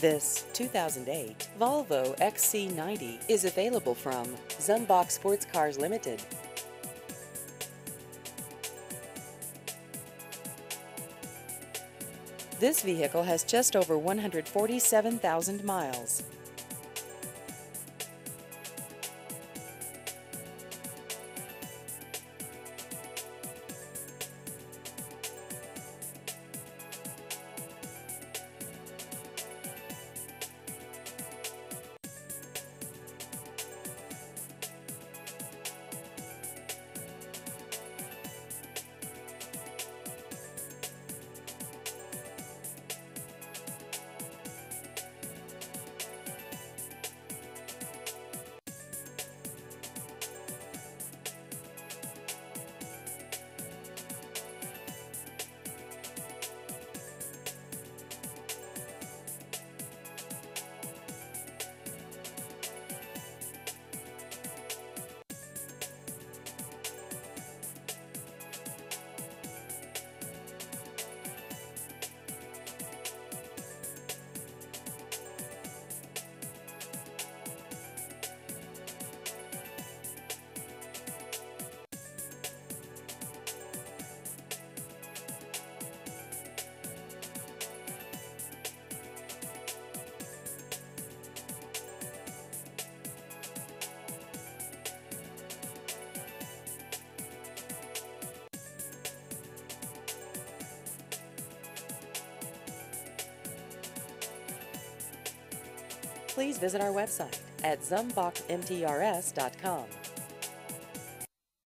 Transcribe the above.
This 2008 Volvo XC90 is available from Zumbach Sports Cars Limited. This vehicle has just over 147,000 miles. Please visit our website at zumbachmtrs.com.